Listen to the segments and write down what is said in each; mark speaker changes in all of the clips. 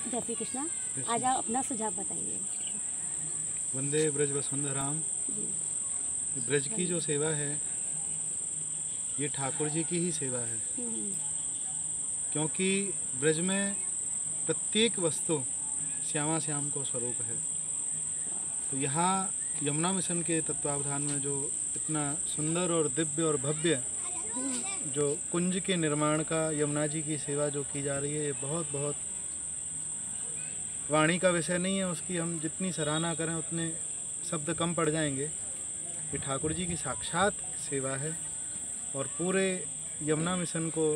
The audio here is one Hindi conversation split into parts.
Speaker 1: जय श्री कृष्णा। आज आप अपना सुझाव बताइए।
Speaker 2: वंदे ब्रज वसुंधर राम। ब्रज की जो सेवा है ये ठाकुर जी की ही सेवा है।
Speaker 1: हम्म,
Speaker 2: क्योंकि ब्रज में प्रत्येक वस्तु श्यामा श्याम को स्वरूप है। तो यहाँ यमुना मिशन के तत्वावधान में जो इतना सुंदर और दिव्य और भव्य जो कुंज के निर्माण का यमुना जी की सेवा जो की जा रही है ये बहुत बहुत वाणी का विषय नहीं है उसकी हम जितनी सराहना करें उतने शब्द कम पड़ जाएँगे। ये ठाकुर जी की साक्षात सेवा है और पूरे यमुना मिशन को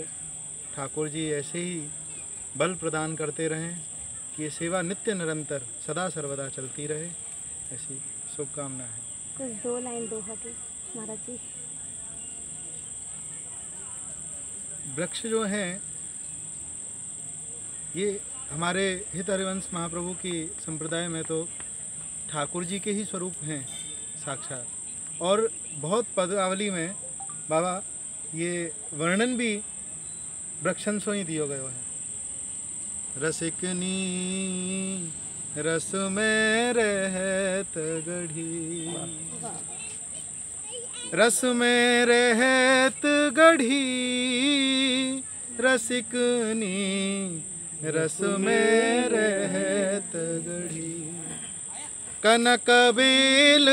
Speaker 2: ठाकुर जी ऐसे ही बल प्रदान करते रहें कि ये सेवा नित्य निरंतर सदा सर्वदा चलती रहे। ऐसी शुभकामना है।
Speaker 1: कुछ दो लाइन दोहा के महाराज जी।
Speaker 2: वृक्ष जो हैं ये हमारे हित हरिवंश महाप्रभु की संप्रदाय में तो ठाकुर जी के ही स्वरूप हैं, साक्षात। और बहुत पदावली में बाबा, ये वर्णन भी वृक्षन सो ही दियो गयो है रसिकनी रस में रहत गढ़ी। रस में रहत गढ़ी रसिकनी रस में गढ़ी। कनक बेल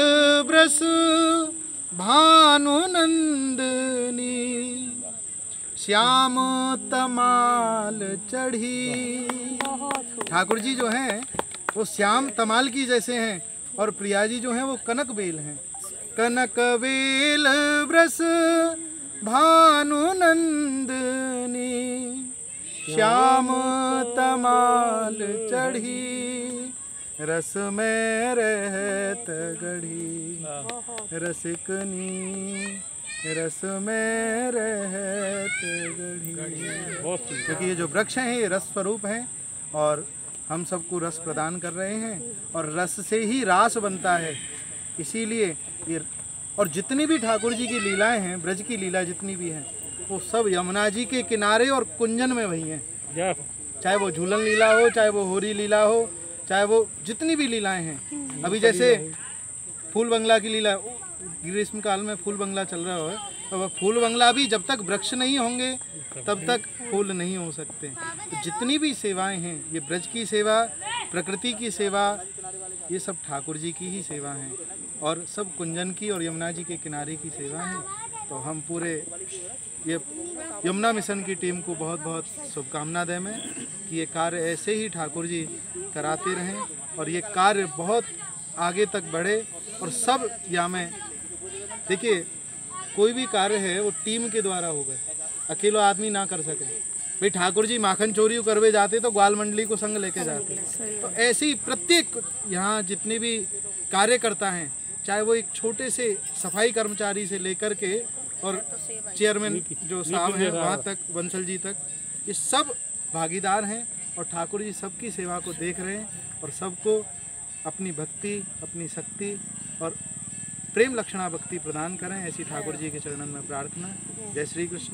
Speaker 2: ब्रस भानु नंदनी श्याम तमाल चढ़ी। ठाकुर जी जो हैं, वो श्याम तमाल की जैसे हैं और प्रिया जी जो हैं, वो कनक बेल हैं। कनक बेल ब्रस भानु नंदनी श्याम तमाल चढ़ी, रस में रहत गढ़ी। रसिकनी रस में रहत गढ़ी। क्योंकि ये जो वृक्ष हैं, ये रस स्वरूप हैं और हम सबको रस प्रदान कर रहे हैं और रस से ही रास बनता है। इसीलिए ये और जितनी भी ठाकुर जी की लीलाएँ हैं, ब्रज की लीला जितनी भी हैं, वो सब यमुना जी के किनारे और कुंजन में वही हैं। चाहे वो झूलन लीला हो चाहे वो होरी लीला हो चाहे वो जितनी भी लीलाएँ हैं। अभी जैसे फूल बंगला की लीला ग्रीष्म काल में फूल बंगला चल रहा है तो फूल बंगला भी जब तक वृक्ष नहीं होंगे तब तक फूल नहीं हो सकते। तो जितनी भी सेवाएँ हैं ये ब्रज की सेवा प्रकृति की सेवा ये सब ठाकुर जी की ही सेवा है। और सब कुंजन की और यमुना जी के किनारे की सेवा है। तो हम पूरे ये यमुना मिशन की टीम को बहुत बहुत शुभकामना दें मैं कि ये कार्य ऐसे ही ठाकुर जी कराते रहें और ये कार्य बहुत आगे तक बढ़े और सब यहाँ में देखिए कोई भी कार्य है वो टीम के द्वारा होगा अकेला आदमी ना कर सके। भाई ठाकुर जी माखन चोरी करवे जाते तो ग्वाल मंडली को संग लेके जाते। तो ऐसे ही प्रत्येक यहाँ जितने भी कार्यकर्ता हैं चाहे वो एक छोटे से सफ़ाई कर्मचारी से लेकर के और चेयरमैन जो साहब हैं वहाँ तक बंसल जी तक ये सब भागीदार हैं और ठाकुर जी सबकी सेवा को देख रहे हैं और सबको अपनी भक्ति अपनी शक्ति और प्रेम लक्षणा भक्ति प्रदान करें। ऐसी ठाकुर जी के चरणन में प्रार्थना। जय श्री कृष्ण।